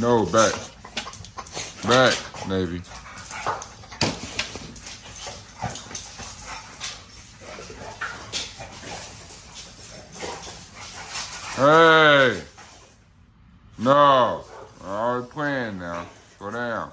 No, back. Back, Navy. Hey! No. I was playing now. Go down.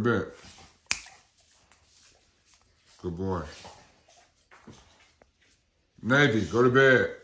Bed. Good boy. Navy, go to bed.